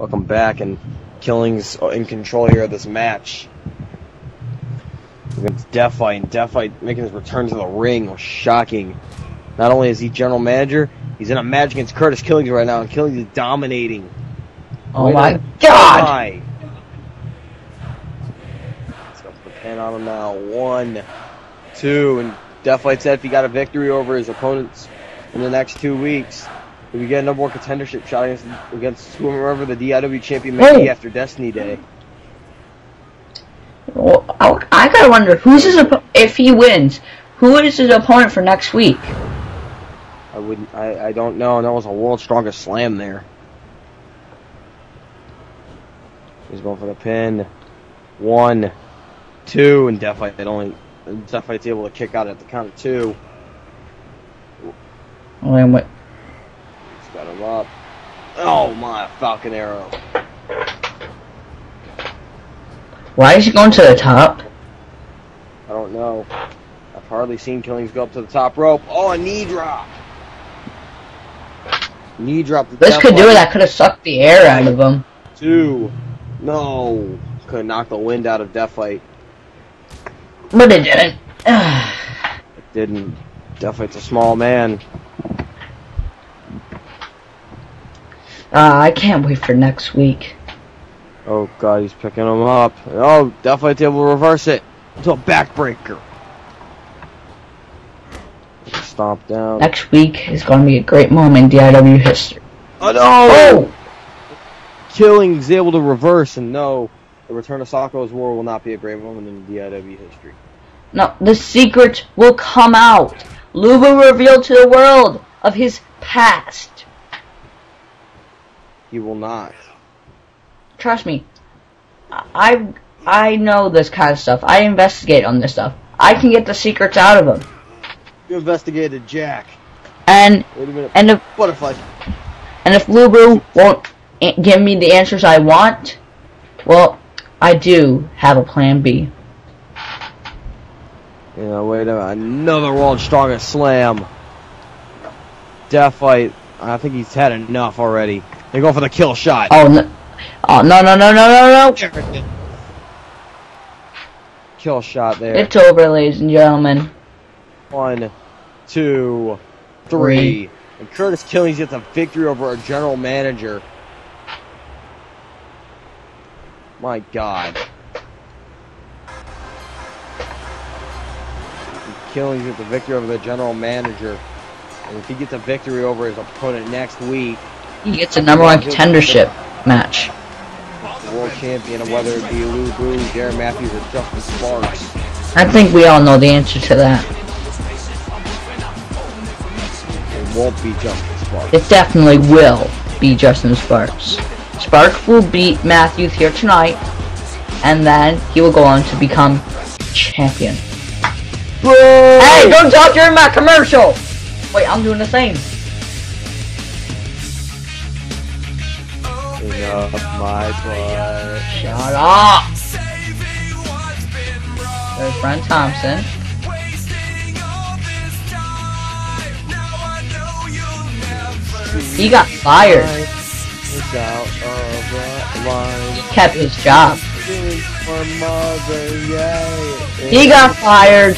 Welcome back, and Killings in control here of this match. Against Deathfight, and Deathfight making his return to the ring was shocking. Not only is he general manager, he's in a match against Curtis Killings right now, and Killings is dominating. Oh Way my god! die. Let's go for the pin on him now. One, two, and Deathfight said if he got a victory over his opponents in the next two weeks, he would get a number one contendership shot against, against whoever the DIW champion may be after Destiny Day. Well, I, I gotta wonder who's his if he wins, who is his opponent for next week? I wouldn't. I, I don't know. That was a world's strongest slam there. He's going for the pin. One, two, and Deathfight that only Deathfight's able to kick out at the count of two. Wait, wait. He's got him up. Oh my Falcon Arrow. Why is he going to the top? I don't know. I've hardly seen Killings go up to the top rope. Oh, a knee drop. Knee drop. to This could do it. Deathfight. That could have sucked the air out of him. Two. No. Could knock the wind out of Deathfight. But it didn't. It didn't. Deathfight's a small man. Uh, I can't wait for next week. Oh god, he's picking him up. Oh, Deathfight's able to reverse it into a backbreaker. Stomp down. Next week is going to be a great moment in DIW history. Oh no! Oh! Killing is able to reverse, and no, the return of Sako's War will not be a great moment in DIW history. No, the secret will come out. Lou revealed to the world of his past. He will not. Trust me, I I know this kind of stuff. I investigate on this stuff. I can get the secrets out of him. You investigated Jack. And Wait a minute. and if Butterfly. and if Lubu won't give me the answers I want, well, I do have a plan B. You know, wait a minute. Another world's strongest slam. Death fight. I think he's had enough already. They're going for the kill shot. Oh no! Oh no no no no no no! Kill shot there. It's over, ladies and gentlemen. One, two, three. And Curtis Killings gets a victory over our general manager. My God. Killings gets a victory over the general manager. And if he gets a victory over his opponent next week, He gets a number one contendership match. the world champion, whether it be Lu Bu, Darren Matthews, or Justin Sparks, I think we all know the answer to that. it won't be Justin Sparks. It definitely will be Justin Sparks. Sparks will beat Matthews here tonight, and then he will go on to become champion. Hey, don't talk during my commercial! Wait, I'm doing the same. Enough my butt. Shut up! There's Brent Thompson. He got fired. It's out of the line. He kept his job. Feelings for mother, yay. He got fired.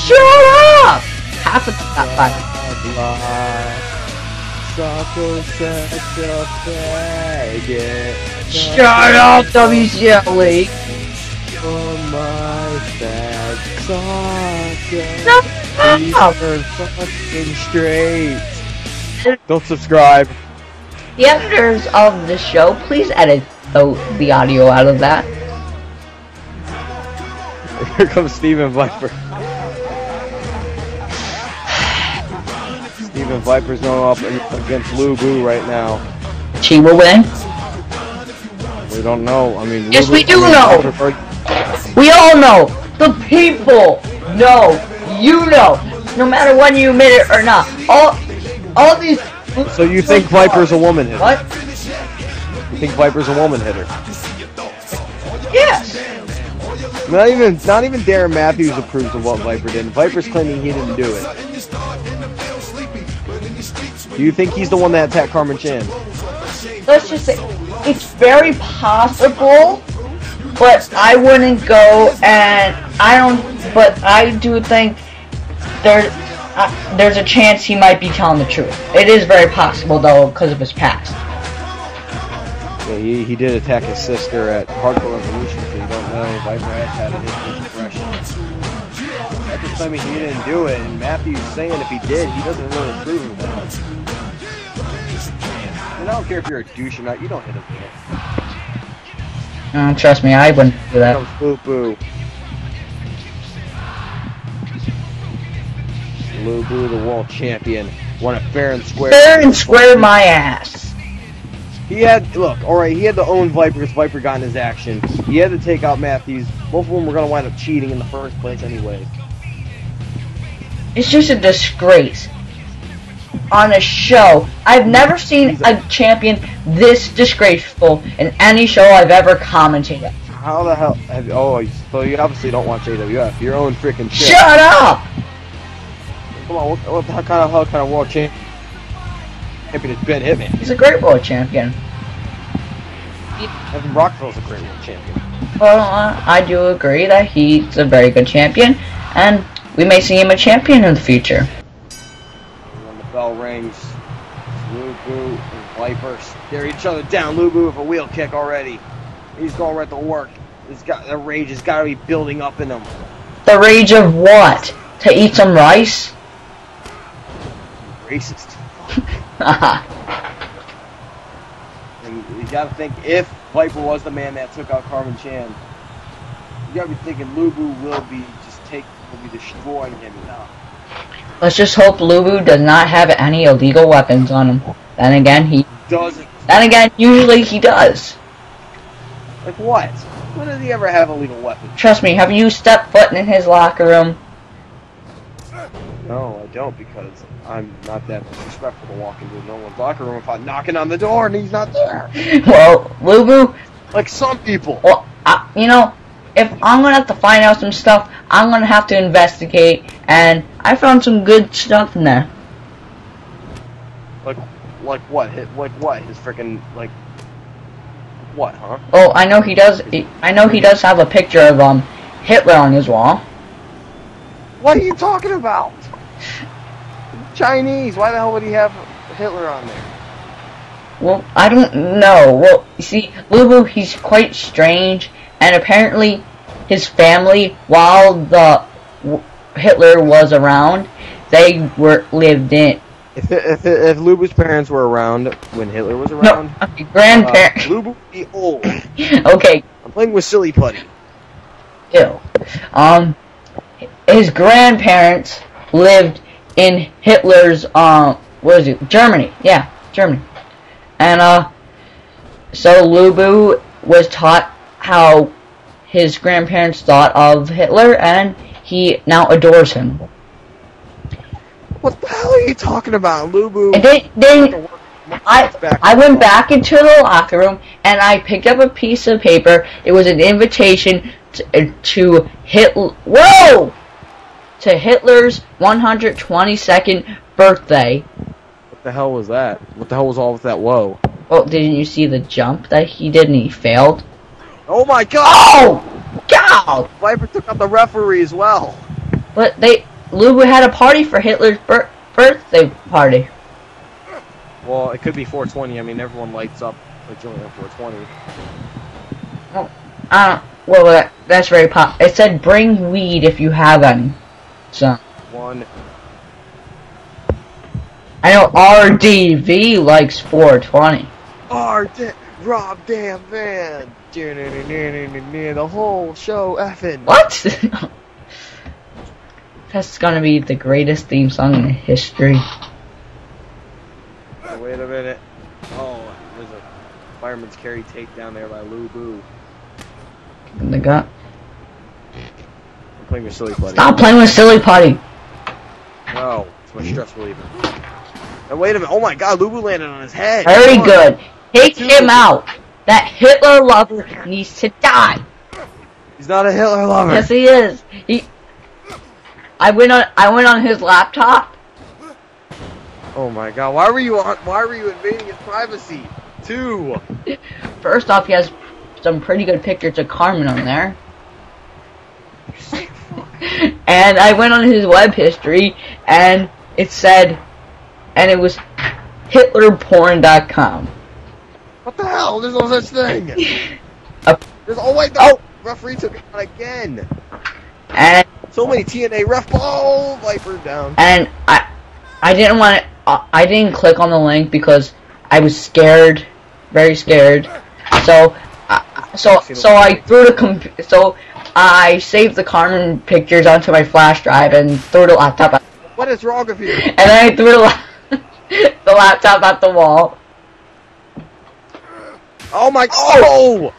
Shut up! Half of them got fired. Soccer such a faggot. Shut up, WCL League. For my bad soccer. Shut Please fucking straight. Don't subscribe. The editors of the show, please edit the, the audio out of that. Here comes Steven Viper. Steven Viper's going up against Lu Bu right now. She will win. We don't know. I mean, Yes, we do know. Viper We all know. The people know. You know. No matter when you admit it or not. All, all these. So you think Viper's a woman hitter? What? You think Viper's a woman hitter? Yes. Not even, not even Darren Matthews approves of what Viper did. Viper's claiming he didn't do it. Do you think he's the one that attacked Carmen Chan? let's just say it's very possible, but I wouldn't go and I don't. But I do think there uh, there's a chance he might be telling the truth. It is very possible though because of his past. Yeah, he, he did attack his sister at Hardcore Revolution, so you don't know Viper had had a history suppression. That just I mean he didn't do it, and Matthew's saying if he did, he doesn't really prove that. And I don't care if you're a douche or not, you don't hit a man. Uh, trust me, I wouldn't do that. Comes Boo Boo. Boo, the world champion, won it fair and square. Fair and square my ass. He had look, all right. He had to own Viper because Viper got in his action. He had to take out Matthews. Both of them were gonna wind up cheating in the first place anyway. It's just a disgrace. On a show, I've never seen a champion this disgraceful in any show I've ever commentated. How the hell? Have, you? oh, so you obviously don't watch AWF. Your own freaking shit. Shut up! Come on, what, what the hell kind of hell kind of world champ- champion is Ben Hitman? He's a great world champion. Evan Rockville's a great world champion. Well, uh, I do agree that he's a very good champion, and we may see him a champion in the future. And when the bell rings, Lu Bu and Viper stare each other down. Lu Bu with a wheel kick already. He's going right to work. He's got the rage has got to be building up in him. The rage of what? To eat some rice? Racist. And you got to think if Viper was the man that took out Carmen Chan, you got to be thinking Lubu will be just take will be destroying him now. Let's just hope Lubu does not have any illegal weapons on him. Then again, he. Doesn't Then again, usually he does. like what? When did he ever have a legal weapon? Trust me, have you stepped foot in his locker room? No, I don't because I'm not that disrespectful to walk into no one's locker room if I'm knocking on the door and he's not there. Well, Lubu, Like some people. well, I, you know, if I'm gonna have to find out some stuff, I'm gonna have to investigate, and I found some good stuff in there. Like like what? Hit like what? His freaking like what, huh? Oh, I know he does. I know he does have a picture of um Hitler on his wall. What are you talking about? Chinese. Why the hell would he have Hitler on there? Well, I don't know. Well, you see, Lubu, he's quite strange, and apparently his family, while the Hitler was around, they were lived in. If if if Lubu's parents were around when Hitler was No, around, okay, uh. Lubu would be old. okay, I'm playing with silly putty. ew. Um, his grandparents lived in Hitler's um, what is it? Germany. Yeah, Germany. And uh, so Lubu was taught how his grandparents thought of Hitler, and he now adores him. What the hell are you talking about, Lubu? And then, then I I went back into the locker room and I picked up a piece of paper. It was an invitation uh, to, to Hitler. Whoa! To Hitler's 122nd birthday. What the hell was that? What the hell was all with that? Whoa! Oh, didn't you see the jump that he did and he failed? Oh my God! Oh! God! Viper took out the referee as well. But they, Lubu had a party for Hitler's bir- birthday party. Well, it could be 420. I mean, everyone lights up a only on 420. Uh, well, that, that's very pop. It said bring weed if you have any. So, One. I know RDV likes 420. R. D- Rob Damn Van. The whole show effing. What? That's gonna be the greatest theme song in history. Oh, wait a minute. Oh, there's a fireman's carry take down there by Lu Bu. The gut. I'm playing with silly buddy. Stop playing with silly putty. No, it's my stress reliever. And wait a minute. Oh my God, Lu Bu landed on his head. Very good. Take him out. That Hitler lover needs to die. He's not a Hitler lover. Yes, he is. He. I went on. I went on his laptop. Oh my God, why were you on? Why were you invading his privacy? two. First off, he has some pretty good pictures of Carmen on there. and I went on his web history, and it said, and it was HitlerPorn.com. What the hell? There's no such thing. Uh, There's oh wait, no. Referee took it out again. And So many TNA ref ball Viper down. and I, I didn't want to, uh, I didn't click on the link because I was scared, very scared. So, uh, so, so I threw the comp- so I saved the Carmen pictures onto my flash drive and threw the laptop. At- What is wrong with you? and then I threw the, la- the laptop at the wall. Oh my oh! oh!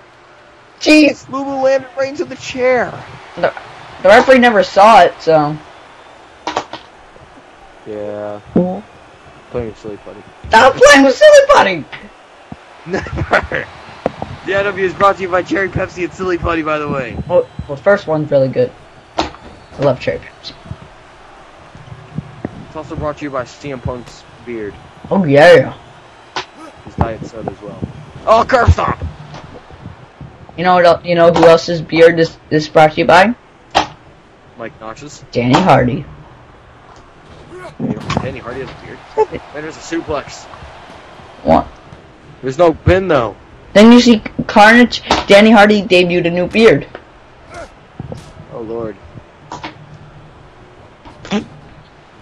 Jeez, Lulu landed right into the chair. the, the referee never saw it, so Yeah. Playing with silly buddy. stop playing with silly putty. Never. The IW is brought to you by Cherry Pepsi and Silly Putty, by the way. Well, well, first one's really good. I love cherry Pepsi. It's also brought to you by CM Punk's beard. Oh yeah. His diet soda as well. Oh, curb stomp! You know what? You know who else's beard is is brought to you by? Mike Noxious. Danny Hardy. Danny Hardy has a beard. And there's a suplex. What? There's no pin though. Then you see Carnage. Danny Hardy debuted a new beard. Oh lord.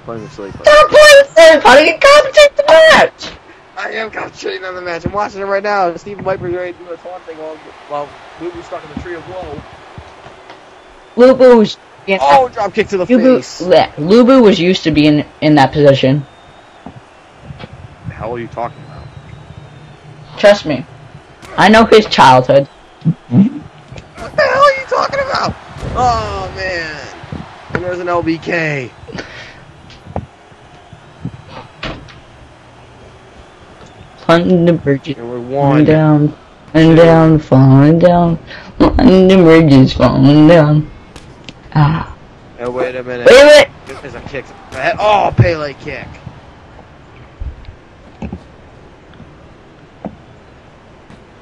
Playing with silly putty. Stop playing silly putty and commentate the match. I am concentrating on the match. I'm watching it right now. Stephen Viper's ready to do a taunt thing while while Lubu's stuck in the tree of woe. Lubu's. Oh, drop kick to the Lubu, face. yeah, Lubu was used to being in, in that position. the hell are you talking about? Trust me. I know his childhood. What the hell are you talking about? Oh man. And there's an LBK. Falling the bridges, And we're falling down, falling down, falling down, falling the bridges, falling down. Ah. Oh, wait a minute. Wait a minute! There's a kick. Oh, Pele kick.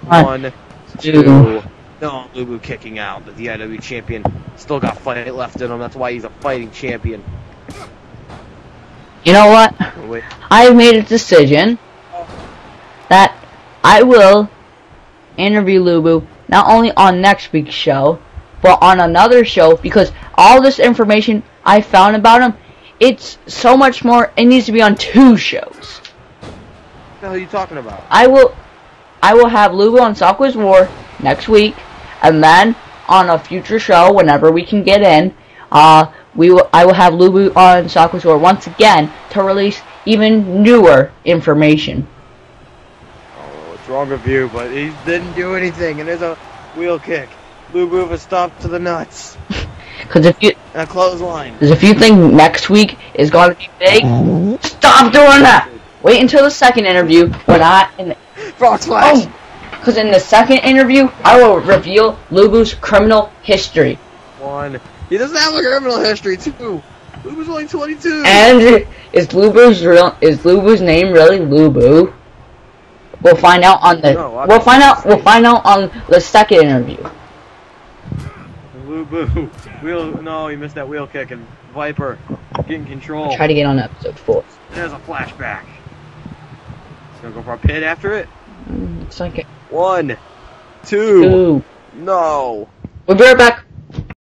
One, two. two. No, Lubu kicking out. The DIW champion still got fight left in him. That's why he's a fighting champion. You know what? Wait. I have made a decision that I will interview Lubu not only on next week's show, but on another show because all this information I found about him, it's so much more. It needs to be on two shows. What the hell are you talking about? I will, I will have Lubu on Southwest War next week, and then on a future show, whenever we can get in, uh, we will, I will have Lubu on Southwest War once again to release even newer information. Oh, with you? But he didn't do anything. And there's a wheel kick. Lubu with a stop to the nuts. Because if you, And a clothesline. because if you think next week is going to be big, stop doing that. Wait until the second interview when I, in, the, Frog splash. oh, because in the second interview I will reveal Lubu's criminal history. One. He doesn't have a criminal history, too. Lubu's only 22. And is Lubu's real? Is Lubu's name really Lubu? We'll find out on the. No, we'll find out. We'll find out on the second interview. Lubu. Wheel. No, he missed that wheel kick. And Viper getting control. Try to get on episode four. There's a flashback. He's gonna go for a pin after it. Mm, It's like a One, two. two. No. We'll be right back.